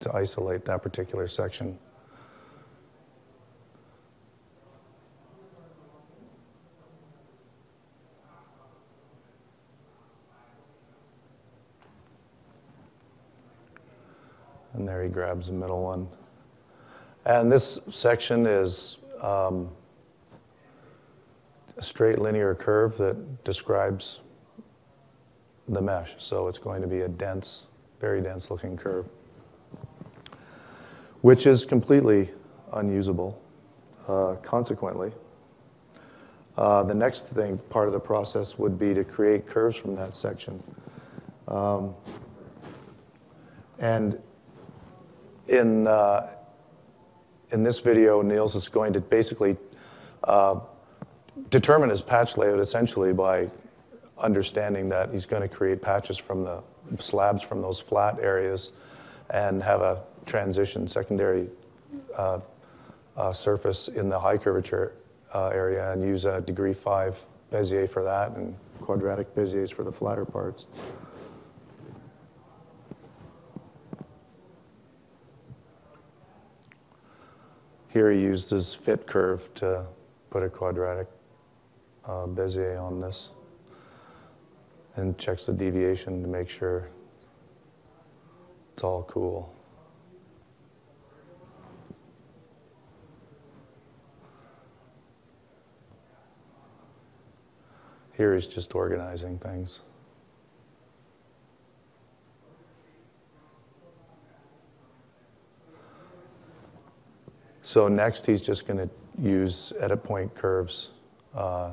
to isolate that particular section. And there he grabs the middle one. And this section is um, a straight linear curve that describes the mesh. So it's going to be a dense, very dense looking curve, which is completely unusable. Uh, consequently, uh, the next thing, part of the process would be to create curves from that section. Um, and in, uh, in this video, Niels is going to basically uh, determine his patch layout essentially by understanding that he's going to create patches from the slabs from those flat areas and have a transition secondary uh, uh, surface in the high curvature uh, area and use a degree 5 Bezier for that and quadratic Beziers for the flatter parts. Here he used his fit curve to put a quadratic uh, Bezier on this and checks the deviation to make sure it's all cool. Here he's just organizing things. So next he's just going to use edit point curves uh,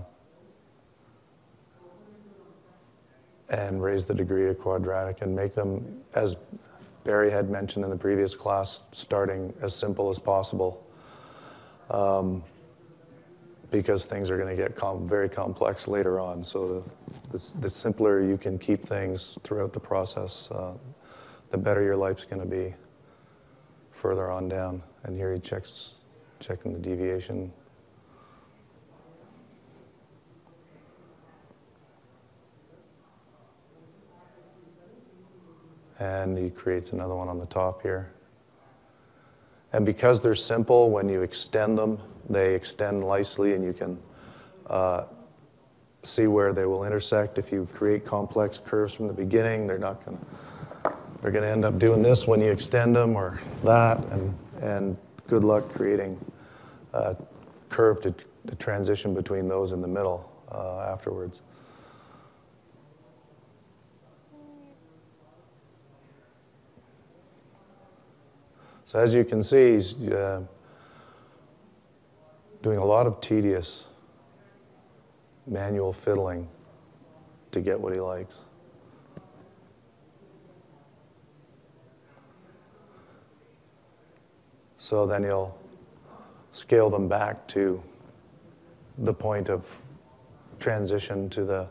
and raise the degree of quadratic and make them, as Barry had mentioned in the previous class, starting as simple as possible. Um, because things are going to get com very complex later on. So the, the, the, simpler you can keep things throughout the process, uh, the better your life's going to be further on down. And here he checks, checking the deviation and he creates another one on the top here. And because they're simple, when you extend them, they extend nicely and you can uh, see where they will intersect. If you create complex curves from the beginning, they're not going to, they're going to end up doing this when you extend them or that, and, and good luck creating a curve to, to transition between those in the middle uh, afterwards. So as you can see, he's uh, doing a lot of tedious manual fiddling to get what he likes. So then he'll scale them back to the point of transition to the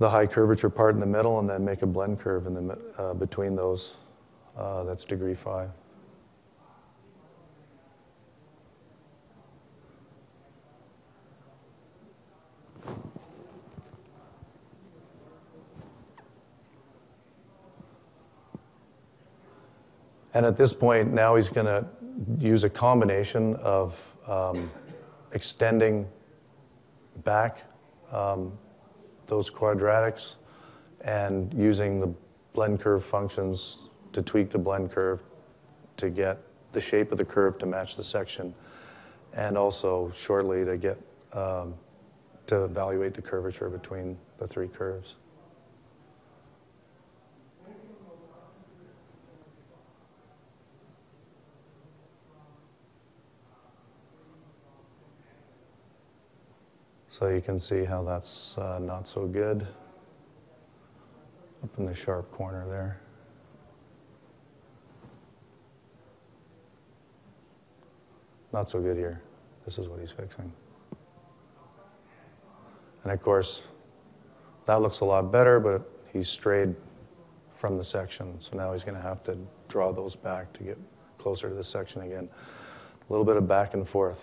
the high curvature part in the middle and then make a blend curve in the, uh, between those uh, that's degree five. And at this point, now he's going to use a combination of um, extending back um, those quadratics and using the blend curve functions to tweak the blend curve to get the shape of the curve to match the section, and also shortly to get um, to evaluate the curvature between the three curves. So you can see how that's uh, not so good up in the sharp corner there. Not so good here. This is what he's fixing. And of course, that looks a lot better, but he's strayed from the section. So now he's going to have to draw those back to get closer to the section again. A little bit of back and forth.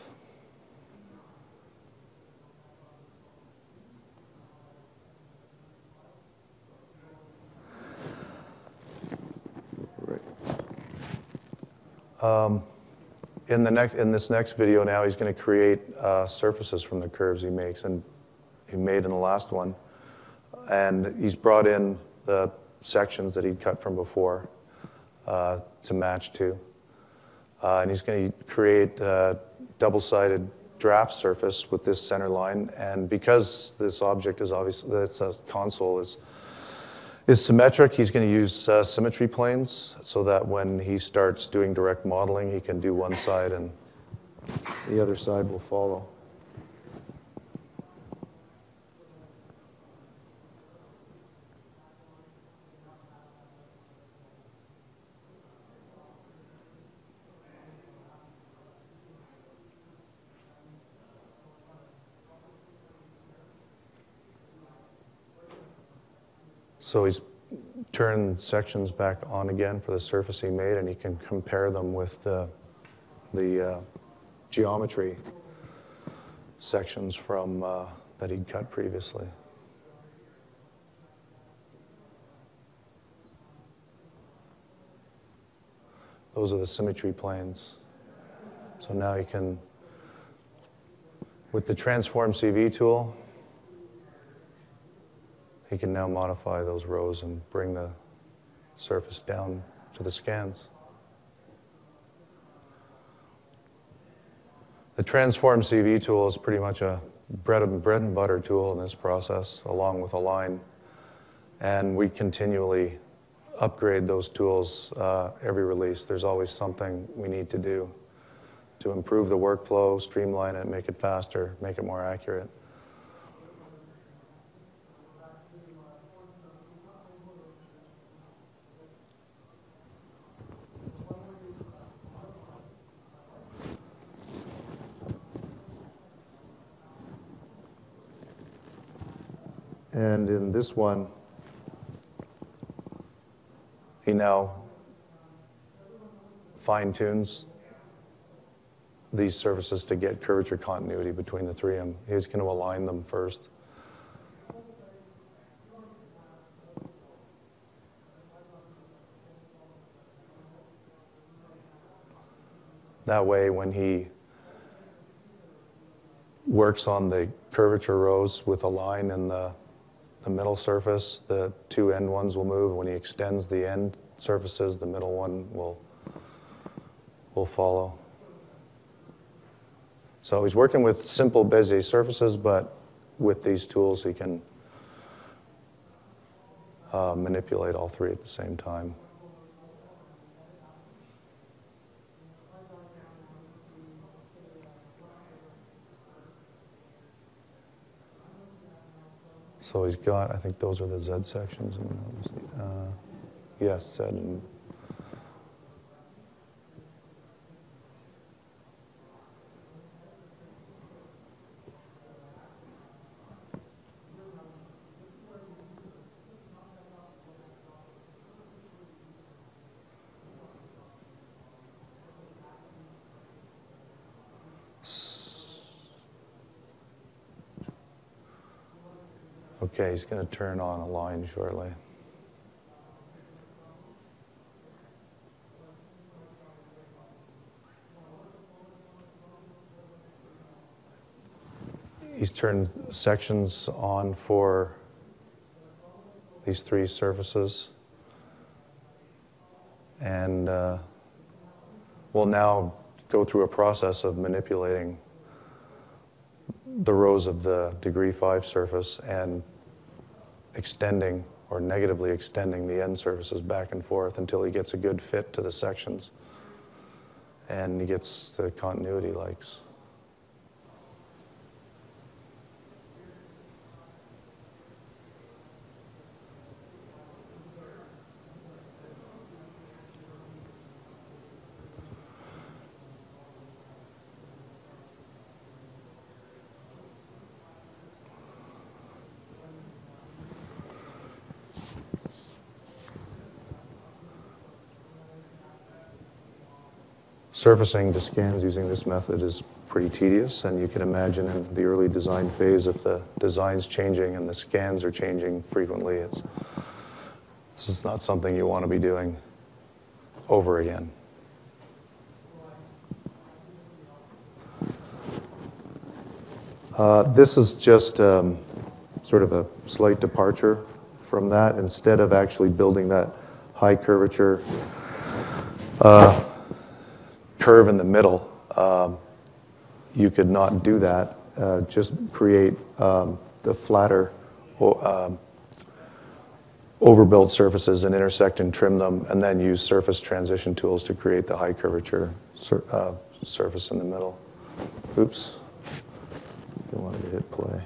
Um, In, the next, in this next video now, he's going to create uh, surfaces from the curves he makes, and he made in the last one. And he's brought in the sections that he'd cut from before uh, to match to. Uh, and he's going to create a double-sided draft surface with this center line. And because this object is obviously, this uh, console is is symmetric. He's going to use uh, symmetry planes so that when he starts doing direct modeling, he can do one side and the other side will follow. So he's turned sections back on again for the surface he made, and he can compare them with the, the uh, geometry sections from uh, that he'd cut previously. Those are the symmetry planes. So now you can, with the Transform CV tool, he can now modify those rows and bring the surface down to the scans. The Transform CV tool is pretty much a bread and, bread and butter tool in this process, along with Align. And we continually upgrade those tools uh, every release. There's always something we need to do to improve the workflow, streamline it, make it faster, make it more accurate. And in this one, he now fine tunes these surfaces to get curvature continuity between the three of them. He's going to align them first. That way, when he works on the curvature rows with Align and the the middle surface, the two end ones will move. When he extends the end surfaces, the middle one will, will follow. So he's working with simple Bezier surfaces, but with these tools he can uh, manipulate all three at the same time. So he's got, I think those are the Z sections. And, uh, yes, Z and Okay, he's going to turn on Align shortly. He's turned sections on for these three surfaces. And uh, we'll now go through a process of manipulating the rows of the degree 5 surface and extending or negatively extending the end surfaces back and forth until he gets a good fit to the sections and he gets the continuity likes. Surfacing to scans using this method is pretty tedious, and you can imagine in the early design phase, if the design's changing and the scans are changing frequently, it's, this is not something you want to be doing over again. Uh, this is just um, sort of a slight departure from that. Instead of actually building that high curvature uh, curve in the middle, um, you could not do that. Uh, Just create um, the flatter um, overbuilt surfaces and intersect and trim them, and then use surface transition tools to create the high curvature sur- uh, surface in the middle. Oops. You wanted to hit play.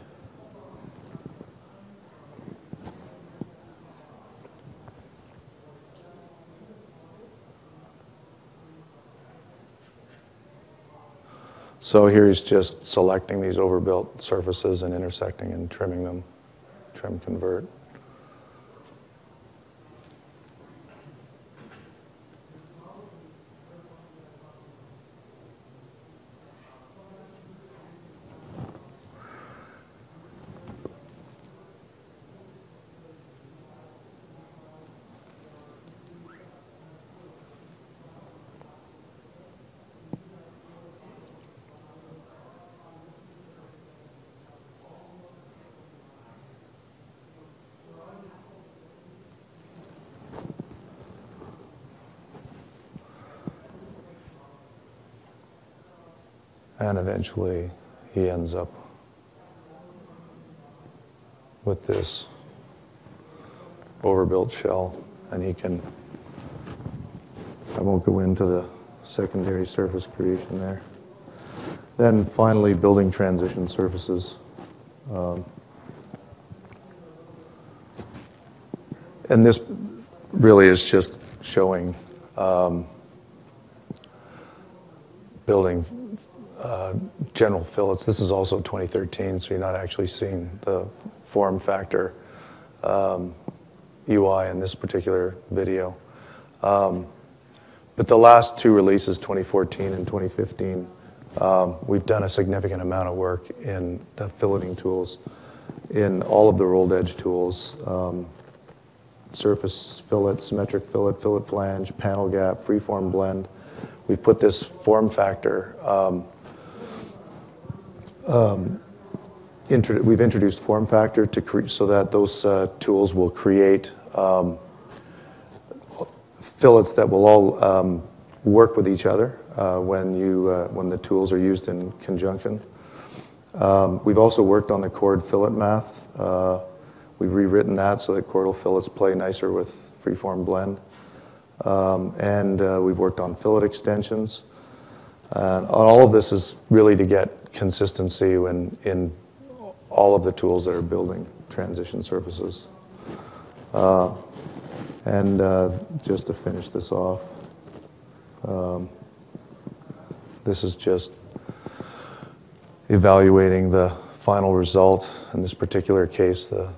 So here he's just selecting these overbuilt surfaces and intersecting and trimming them, trim convert. And eventually he ends up with this overbuilt shell, and he can, I won't go into the secondary surface creation there. Then finally, building transition surfaces. Um, And this really is just showing um, building general fillets. This is also 2013, so you're not actually seeing the form factor um, UI in this particular video. Um, but the last two releases, 2014 and 2015, um, we've done a significant amount of work in the filleting tools, in all of the rolled edge tools, um, surface fillet, symmetric fillet, fillet flange, panel gap, freeform blend. We've put this form factor um, we've introduced form factor so that those uh, tools will create um, fillets that will all um, work with each other uh, uh, when the tools are used in conjunction. Um, we've also worked on the chord fillet math. We've rewritten that so that chordal fillets play nicer with freeform blend. Um, and we've worked on fillet extensions. All of this is really to get consistency in, in all of the tools that are building transition surfaces. Uh, and uh, just to finish this off, um, this is just evaluating the final result. In this particular case, the,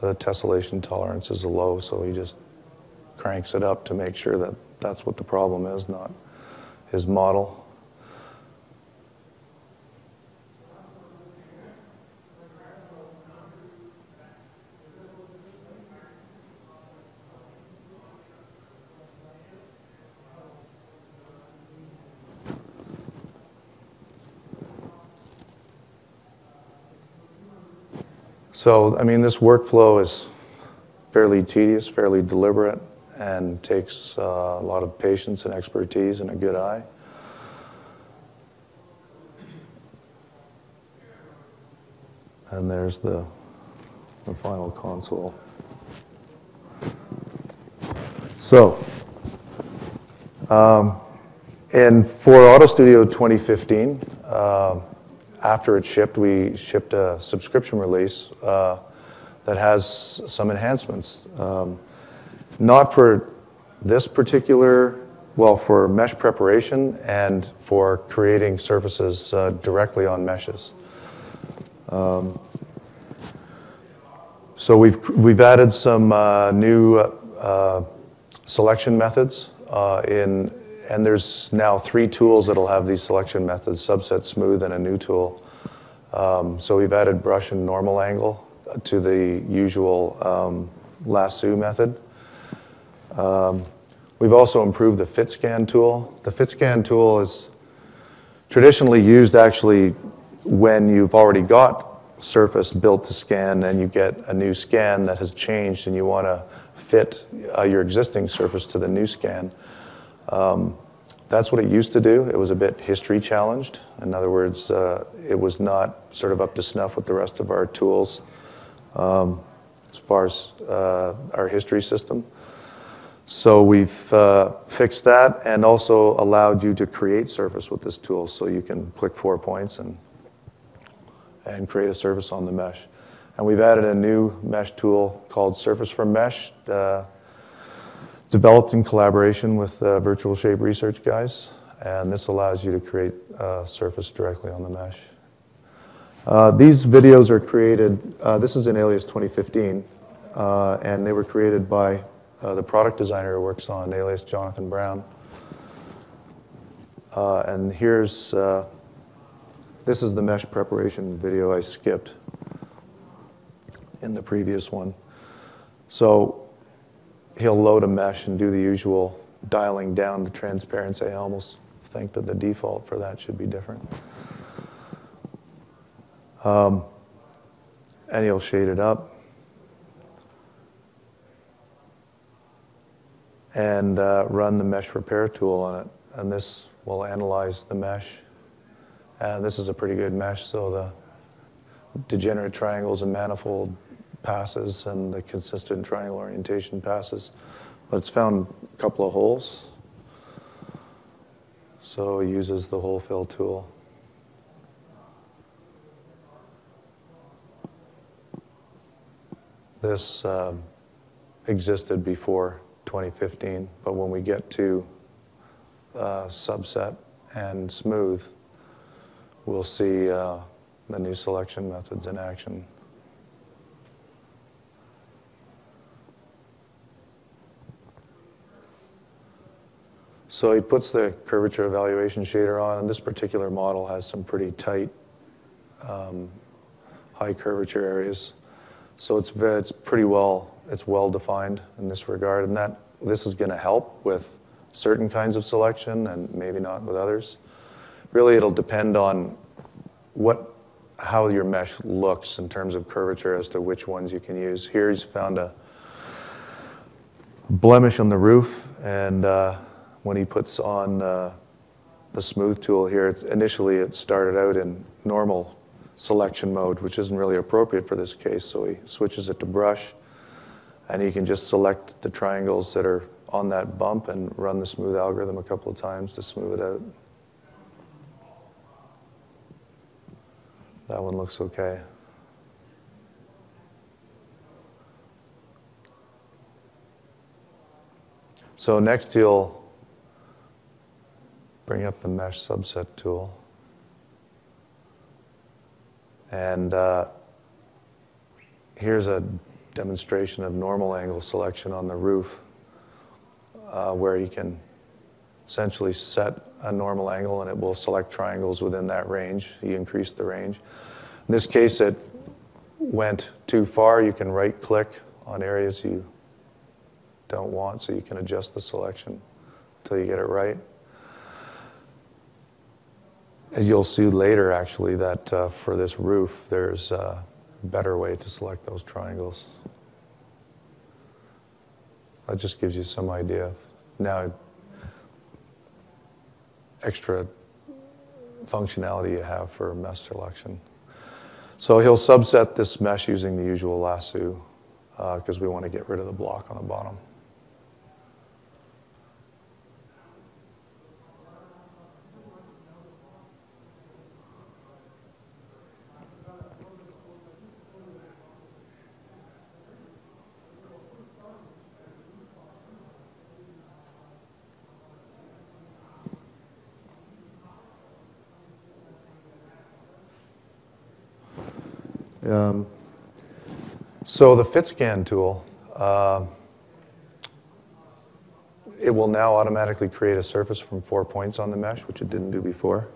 the tessellation tolerance is low, so he just cranks it up to make sure that that's what the problem is, not his model. So, I mean, this workflow is fairly tedious, fairly deliberate, and takes uh, a lot of patience and expertise and a good eye. And there's the, the final console. So, um, and for Auto Studio 2015, uh, after it shipped, we shipped a subscription release uh, that has some enhancements. Um, not for this particular, well, for mesh preparation and for creating surfaces uh, directly on meshes. Um, so we've, we've added some uh, new uh, selection methods uh, in, and there's now three tools that'll have these selection methods, subset smooth and a new tool. Um, so we've added brush and normal angle to the usual um, lasso method. Um, we've also improved the fit scan tool. The fit scan tool is traditionally used actually when you've already got surface built to scan and you get a new scan that has changed and you want to fit uh, your existing surface to the new scan, um, that's what it used to do. It was a bit history challenged. In other words, uh, it was not sort of up to snuff with the rest of our tools um, as far as uh, our history system. So we've uh, fixed that and also allowed you to create surface with this tool. So you can click four points and, and create a surface on the mesh. And we've added a new mesh tool called Surface from Mesh, uh, developed in collaboration with uh, Virtual Shape Research guys. And this allows you to create a surface directly on the mesh. Uh, these videos are created, uh, this is in Alias 2015, uh, and they were created by uh, the product designer who works on Alias, Jonathan Brown. Uh, and here's, uh, this is the mesh preparation video I skipped in the previous one. So he'll load a mesh and do the usual dialing down the transparency. I almost think that the default for that should be different. Um, and he'll shade it up. and uh, run the mesh repair tool on it. And this will analyze the mesh. And this is a pretty good mesh, so the degenerate triangles and manifold passes and the consistent triangle orientation passes. But it's found a couple of holes. So it uses the hole fill tool. This um, existed before 2015. But when we get to uh, subset and smooth, we'll see uh, the new selection methods in action. So he puts the curvature evaluation shader on, and this particular model has some pretty tight, um, high curvature areas. So it's, very, it's pretty well it's well defined in this regard, and that this is going to help with certain kinds of selection and maybe not with others. Really, it'll depend on what how your mesh looks in terms of curvature as to which ones you can use. Here he's found a blemish on the roof, and uh, when he puts on uh, the smooth tool here, initially it started out in normal selection mode, which isn't really appropriate for this case, so he switches it to brush and he can just select the triangles that are on that bump and run the smooth algorithm a couple of times to smooth it out. That one looks okay. So next he'll bring up the mesh subset tool. And uh, here's a demonstration of normal angle selection on the roof uh, where you can essentially set a normal angle and it will select triangles within that range. You increase the range. In this case, it went too far. You can right click on areas you don't want so you can adjust the selection until you get it right. You'll see later actually that uh, for this roof there's a better way to select those triangles. That just gives you some idea now extra functionality you have for mesh selection. So he'll subset this mesh using the usual lasso because uh, we want to get rid of the block on the bottom. Um, so the FitScan tool, uh, it will now automatically create a surface from four points on the mesh, which it didn't do before.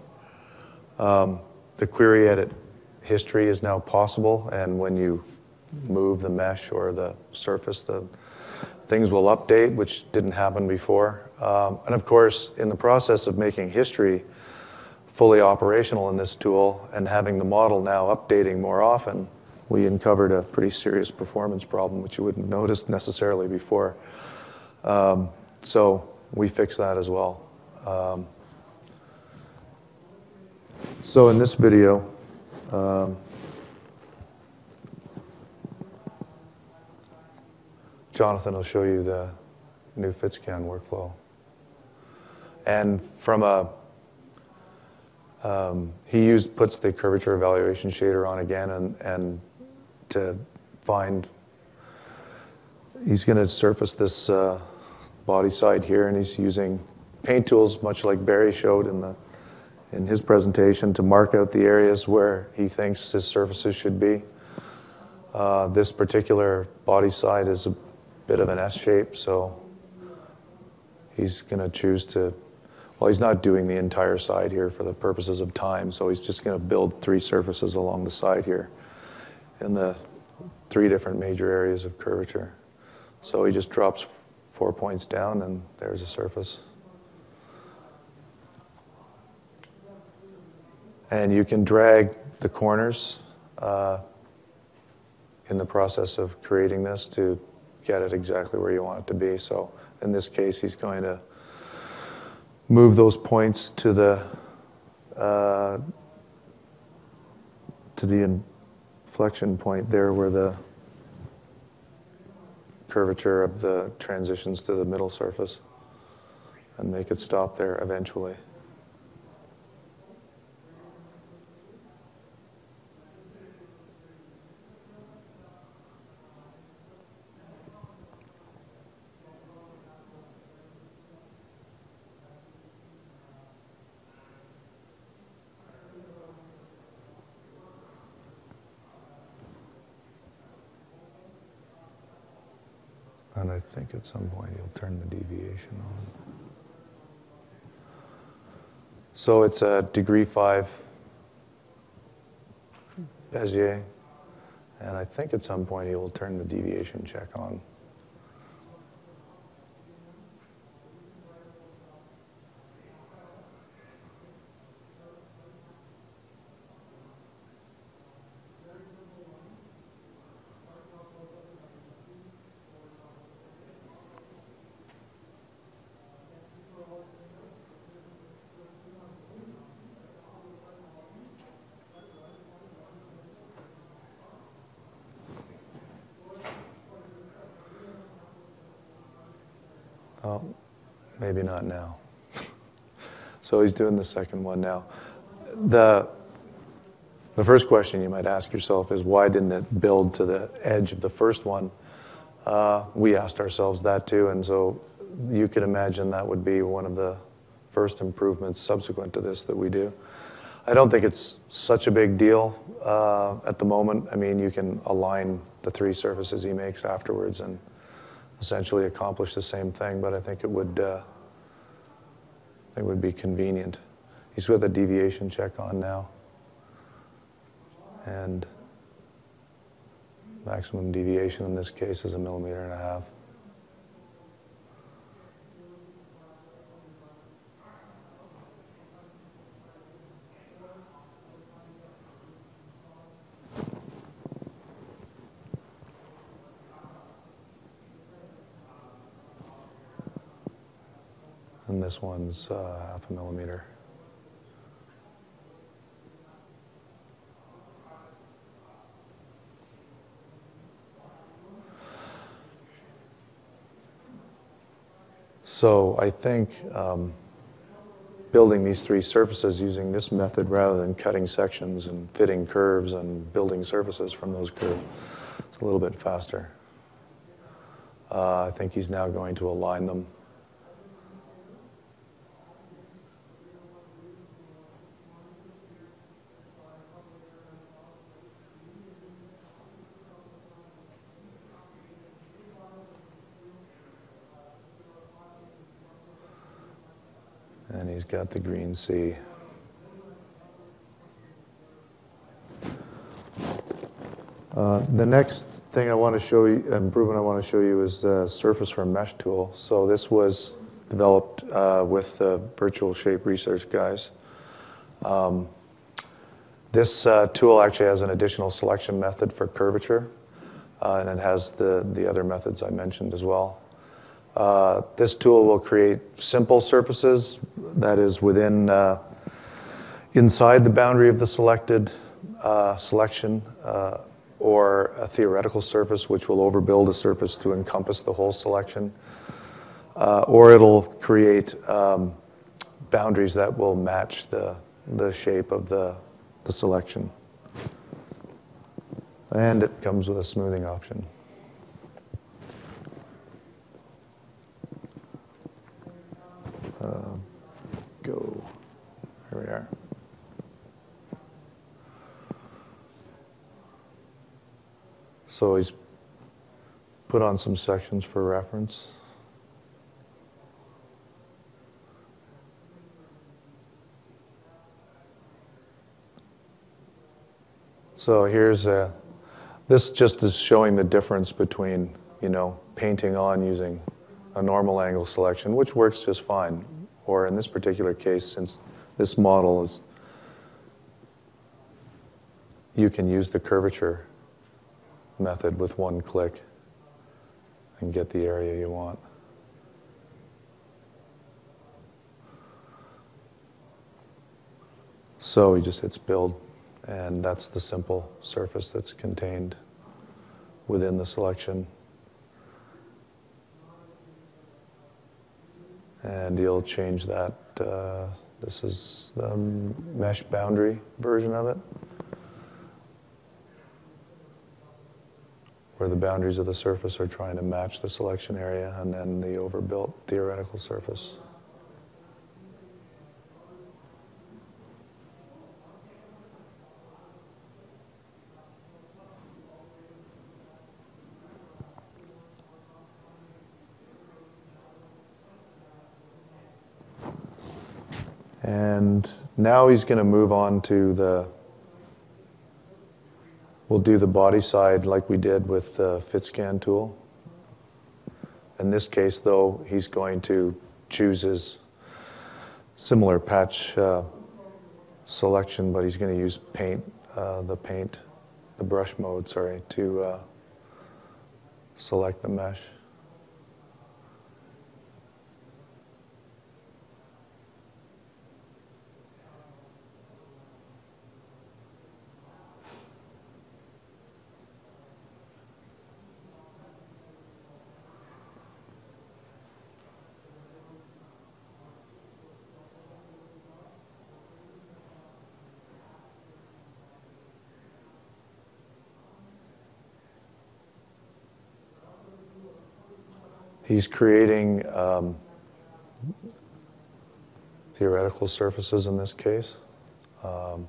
Um, the query edit history is now possible, and when you move the mesh or the surface, the things will update, which didn't happen before. Um, and of course, in the process of making history fully operational in this tool and having the model now updating more often, we uncovered a pretty serious performance problem, which you wouldn't have noticed necessarily before. Um, so we fixed that as well. Um, so in this video, um, Jonathan will show you the new FitScan workflow. And from a, um, he used, puts the curvature evaluation shader on again and, and to find, he's going to surface this uh, body side here and he's using paint tools much like Barry showed in, the, in his presentation to mark out the areas where he thinks his surfaces should be. Uh, this particular body side is a bit of an S shape, so he's going to choose to, well, he's not doing the entire side here for the purposes of time, so he's just going to build three surfaces along the side here in the three different major areas of curvature. So he just drops four points down and there's a surface. And you can drag the corners uh, in the process of creating this to get it exactly where you want it to be. So in this case, he's going to move those points to the uh, to the inflection point there where the curvature of the transitions to the middle surface and make it stop there eventually. And I think at some point you'll turn the deviation on. So it's a degree five Bezier, and I think at some point he will turn the deviation check on. Maybe not now. so he's doing the second one now. The, the first question you might ask yourself is why didn't it build to the edge of the first one? Uh, we asked ourselves that too, and so you could imagine that would be one of the first improvements subsequent to this that we do. I don't think it's such a big deal uh, at the moment. I mean, you can align the three surfaces he makes afterwards and essentially accomplish the same thing, but I think it would, uh, Think would be convenient. He's with a deviation check on now. And maximum deviation in this case is a millimeter and a half. and this one's uh, half a millimeter. So I think um, building these three surfaces using this method rather than cutting sections and fitting curves and building surfaces from those curves is a little bit faster. Uh, I think he's now going to align them And the green C. Uh, the next thing I want to show you, improvement I want to show you is the surface for mesh tool. So this was developed uh, with the virtual shape research guys. Um, this uh, tool actually has an additional selection method for curvature, uh, and it has the, the other methods I mentioned as well. Uh, this tool will create simple surfaces that is within uh, inside the boundary of the selected uh, selection or a theoretical surface which will overbuild a surface to encompass the whole selection. Or it'll create um, boundaries that will match the, the shape of the, the selection. And it comes with a smoothing option. Uh, go. Here we are. So he's put on some sections for reference. So here's a, this just is showing the difference between, you know, painting on using a normal angle selection, which works just fine. Or in this particular case, since this model is, you can use the curvature method with one click and get the area you want. So he just hits build. And that's the simple surface that's contained within the selection. And you'll change that. Uh, this is the mesh boundary version of it, where the boundaries of the surface are trying to match the selection area and then the overbuilt theoretical surface. And now he's going to move on to the, we'll do the body side like we did with the FitScan tool. In this case, though, he's going to choose his similar patch uh, selection, but he's going to use paint, uh, the paint, the brush mode, sorry, to uh, select the mesh. He's creating um, theoretical surfaces in this case. Um,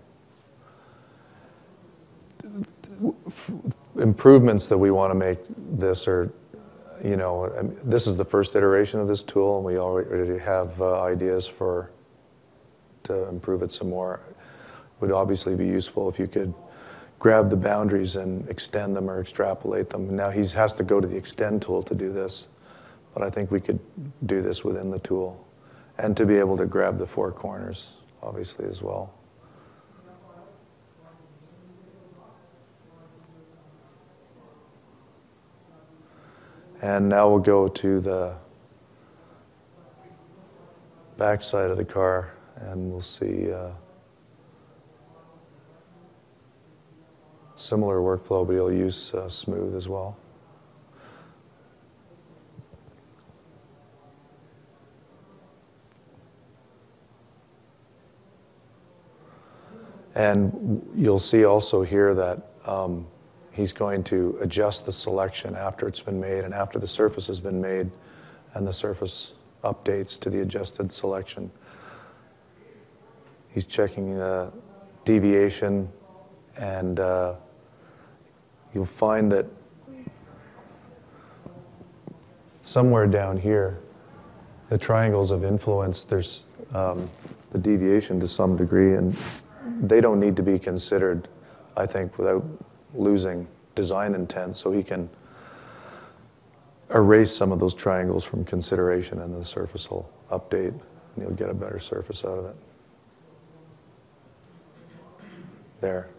improvements that we want to make this are, you know, I mean, this is the first iteration of this tool, and we already have uh, ideas for to improve it some more. It would obviously be useful if you could grab the boundaries and extend them or extrapolate them. Now he has to go to the extend tool to do this. But I think we could do this within the tool. And to be able to grab the four corners, obviously, as well. And now we'll go to the back side of the car and we'll see uh, similar workflow, but he'll use uh, smooth as well. And you'll see also here that um, he's going to adjust the selection after it's been made and after the surface has been made and the surface updates to the adjusted selection. He's checking the deviation and uh, you'll find that somewhere down here, the triangles of influence, there's um, the deviation to some degree and they don't need to be considered, I think, without losing design intent. So he can erase some of those triangles from consideration and the surface will update and you'll get a better surface out of it. there.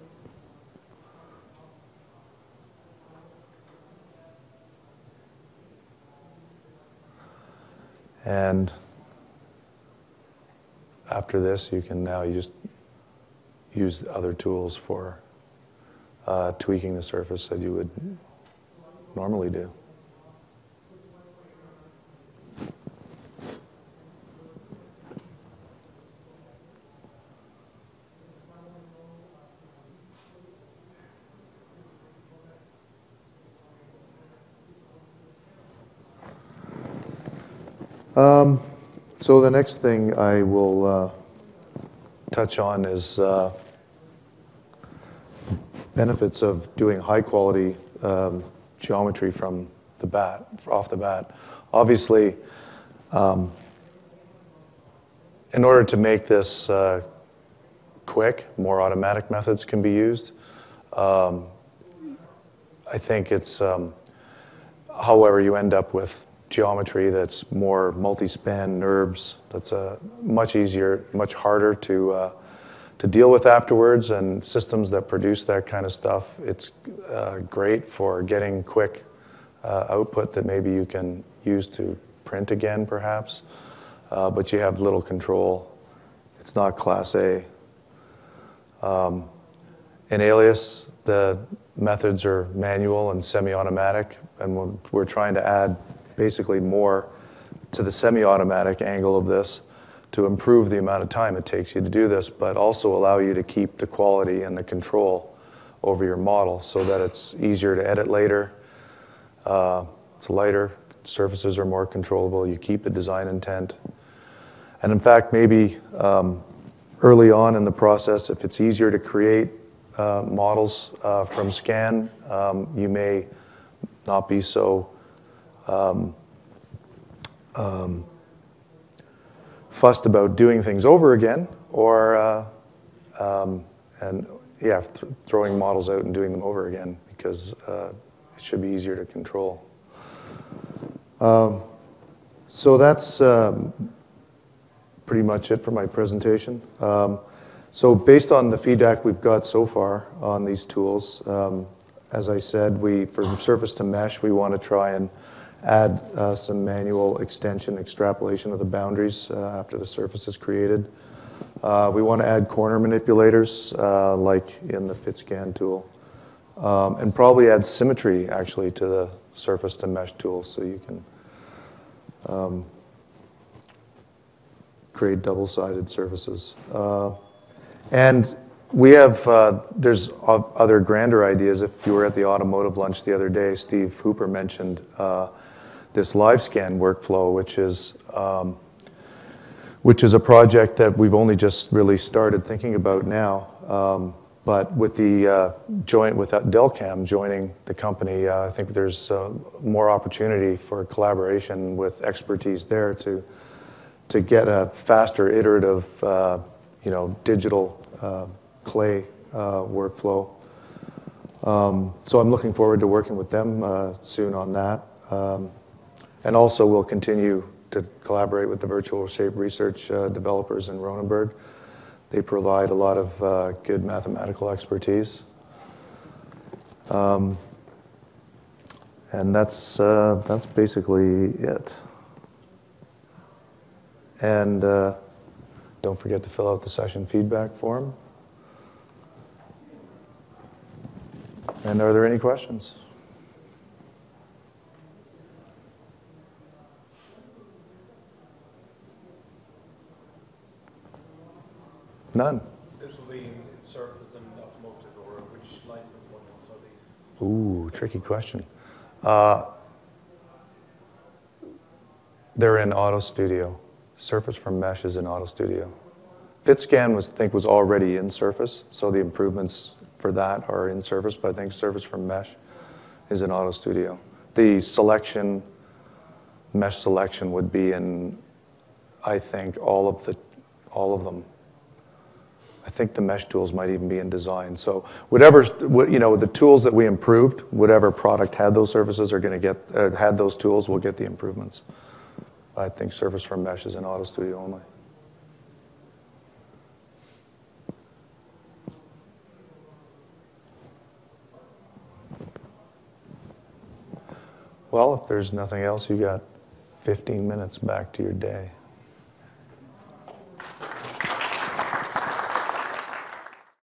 And after this, you can now you just use other tools for uh, tweaking the surface that you would normally do. Um, so the next thing I will uh, touch on is uh, benefits of doing high quality um, geometry from the bat, off the bat. Obviously, um, in order to make this uh, quick, more automatic methods can be used. Um, I think it's, um, however, you end up with geometry that's more multi-span NURBS. That's uh, much easier, much harder to uh, to deal with afterwards. And systems that produce that kind of stuff, it's uh, great for getting quick uh, output that maybe you can use to print again, perhaps. Uh, but you have little control. It's not Class A. Um, in Alias, the methods are manual and semi-automatic, and we're, we're trying to add basically more to the semi-automatic angle of this to improve the amount of time it takes you to do this, but also allow you to keep the quality and the control over your model so that it's easier to edit later. Uh, it's lighter, surfaces are more controllable, you keep the design intent. And in fact, maybe um, early on in the process, if it's easier to create uh, models uh, from scan, um, you may not be so um, um, fussed about doing things over again, or uh, um, and yeah, th- throwing models out and doing them over again because uh, it should be easier to control. Um, so that's um, pretty much it for my presentation. Um, so based on the feedback we've got so far on these tools, um, as I said, we from surface to mesh, we want to try and add uh, some manual extension, extrapolation of the boundaries uh, after the surface is created. Uh, we want to add corner manipulators uh, like in the FitScan tool. Um, and probably add symmetry actually to the surface to mesh tool so you can um, create double-sided surfaces. Uh, and we have, uh, there's other grander ideas. If you were at the automotive lunch the other day, Steve Hooper mentioned uh, this live scan workflow, which is um, which is a project that we've only just really started thinking about now. Um, but with the uh, joint with Delcam joining the company, uh, I think there's uh, more opportunity for collaboration with expertise there to to get a faster iterative, uh, you know, digital uh, clay uh, workflow. Um, so I'm looking forward to working with them soon on that. Um, and also, we'll continue to collaborate with the virtual shape research uh, developers in Ronenberg. They provide a lot of uh, good mathematical expertise. Um, and that's, uh, that's basically it. And uh, don't forget to fill out the session feedback form. And are there any questions? None. This will be in Surface and automotive, or which license models are these? Ooh, tricky question. Uh, they're in Auto Studio. Surface from Mesh is in Auto Studio. FitScan was, I think, was already in Surface, so the improvements for that are in Surface, but I think Surface from Mesh is in Auto Studio. The selection, mesh selection would be in, I think, all of the, all of them. I think the mesh tools might even be in design. So whatever, you know, the tools that we improved, whatever product had those services are going to get, uh, had those tools, will get the improvements. I think Surface from Mesh is in Auto Studio only. Well, if there's nothing else, you got 15 minutes back to your day.